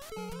you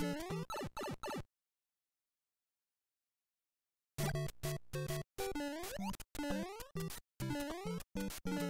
Thank you.